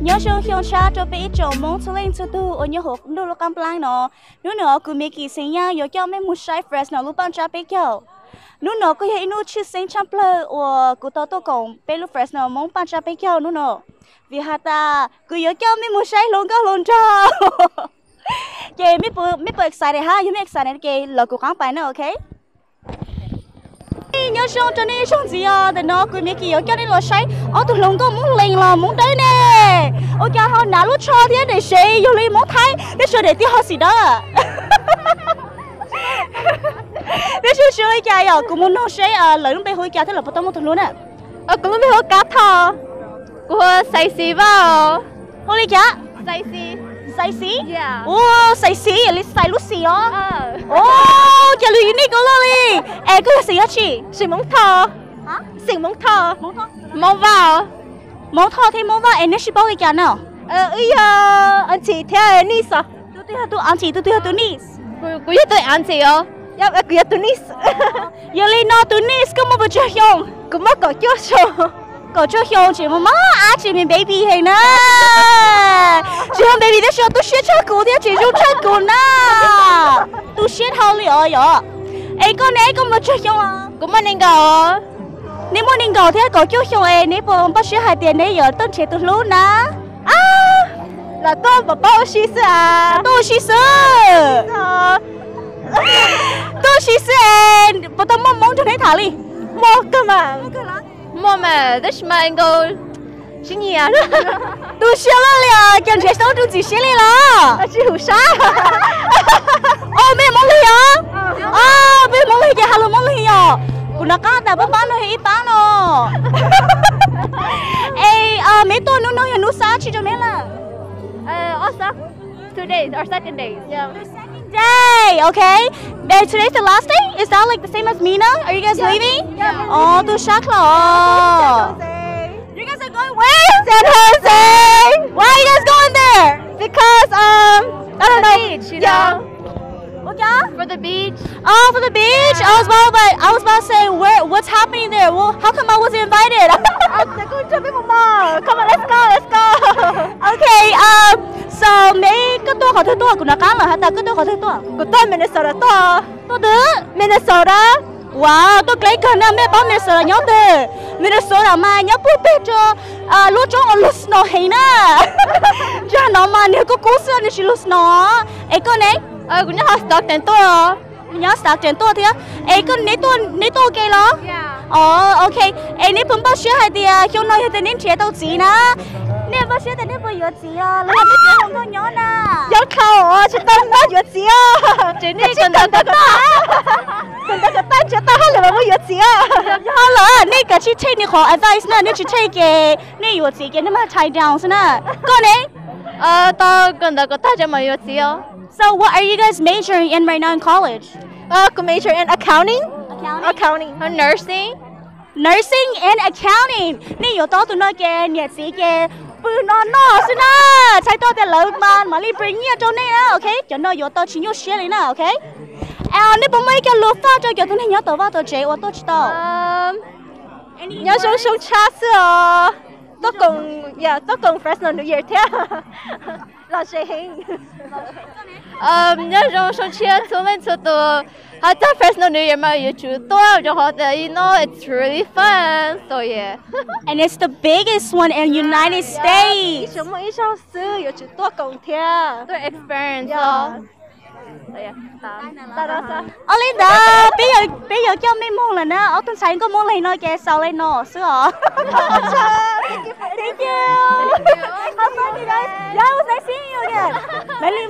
nhớ chung xong cha cho bé cho mong cho lên cho tu. Ở nhớ học đồ lo cam plan nó nữa nữa cứ mấy kỳ sinh nha yo cho mấy muốn sai fresh nó lúc ban cha bé kêu. Nữa nữa cứ hay nu chữ sinh chăm plơ ở cứ tao tao cùng bé lúc fresh nó mong ban cha bé kêu nữa nữa vì hà ta, cứ yo cho mấy muốn sai luôn có luôn cho. Kì mấy bữa mấy bữa excited ha you mấy excited kì là cụ kháng bài nữa okay nhớ xong cho nên xong gì à để nó cứ mấy kia cho nên là say. Ở tụi lồng có muốn lên là muốn đấy nè. Ô cha họ nã lúc cho thế để say vô lên muốn thay để cho để tiêu họ gì đó. Để cho cho cha à cũng muốn nó say à lớn bây hồi cha thế là bắt đầu một thằng luôn à ờ cũng bây hồi cá thò. Của say xí vào. Ô đi cha. Say xí xí? Yeah. Ô say xí à lấy say lúc xí á. Ờ. Ô cha lùi ní có lo đi. Ê cứ xí á chị? Xí móng thò hả? Xí móng thò món thọ móng vào món thọ thì món vào em nên bao cái nào ờ ơi à anh chị theo ni sao? Tôi tôi tôi ăn chị tôi tôi tôi cô yêu tôi anh chị ờ dạ yêu tôi ni giờ lên nó tôi ní cái mà vừa chơi xong cô mất có chưa sao có cho xong chị mà má á chị mình baby hay nè. Chị không baby đó sao tôi sẽ cho cô thì chị dùng cho cô nè. Tôi sẽ thao liệu rồi ấy con này con mà cho xong à? Cô mất nên go nếu muốn nên gọi thì có cho xong ấy nếu mà bác sĩ hai tiền đấy giờ tôi sẽ tôi luôn nè. À là tôi bảo bảo xí à? Tôi sợ ờ tôi sẽ sợ bắt đầu mong mong cho thấy thả đi mua cơ mà 么嘛，这是嘛一个新年，都学了了，感觉上周最新的了。那是有啥？哦，没蒙了呀！啊，没蒙了呀，还有蒙了呀！我那刚才不帮了一帮了。哎，啊，没多，侬侬也侬啥去就没了？呃，二十，two days or second days，yeah。Day okay and today's the last day is that like the same as Mina are you guys leaving yeah. oh tu shak lo you guys are going where San Jose why are you guys going there because um I don't know beach, you yeah. know? okay For the beach. Oh, for the beach. I was about like I was about to say where what's happening there. Well, how come I wasn't invited? cái họ thuê tour của nó cá là hả ta cái tour họ thuê tour. Của tôi Minnesota to. Tôi được. Minnesota. Wow, tôi lấy cần là mấy bao Minnesota nhớ từ Minnesota mà nhớ bút bê cho à lúc trong ở lúc snow hay nè. Cho nó mà nếu có cố nên chỉ lúc snow. Ê con này Ờ, cũng như hot dog tên to. nhớ start trên tour thì á. Ê con nấy tour nấy tour cái đó. Ồ, ok. Ê, nè bấm bao nhiêu hay thì không nói thì nên chế đâu chỉ nè. Nè bao nhiêu thì nè bao nhiêu chỉ à? Biết tiền không có nhớ nè. Giống khâu à, chị tân nó dựa chị à. Chị đi cần tân tân tân. Cần tân tân tân chị tân hay là mà dựa chị à. Hả là, nè cái chị take nè khó advice nè, nè chị take cái nè yếu chỉ cái nè mà tie down nè. Con nè. Ờ, tao cần tân tân cho mà dựa chị à. So what are you guys majoring in right now in college? Ờ, cô major in accounting. Accounting. Accounting. Or nursing. Nursing and accounting. Nè yếu tao tụi nó cái nhiệt sĩ cái bự nó nó xin nè. Chạy tao cái lớn mà mà đi bring nhiệt cho nè, okay? Cho nó yếu tao chỉ nhớ share này nè, okay? À, nè bấm mấy cái lúa pha cho cho tụi nó nhớ tao vào tao chế, ô tao chỉ tao. Um, nhớ sống sống cha xưa. Tôi cùng, yeah, tôi cùng Fresno New Year theo. Là sẽ hình. Um, nhớ rồi xong chia số lên số tụ. Họ cho Fresno New Year mà yêu chú tôi cho họ để you know it's really fun. So yeah. And it's the biggest one in United States. Chúng mình sao xưa, yêu chú tôi cùng theo. Their experience. Yeah. So. So yeah, ta ta ta. Ở lên đó, bây giờ bây giờ cho mấy môn là nó, ở tuần sáng có môn này nói kìa sau lên nó, sữa. Thank you. Thank you. Have fun, you guys. Yeah, it was nice seeing you again. Mấy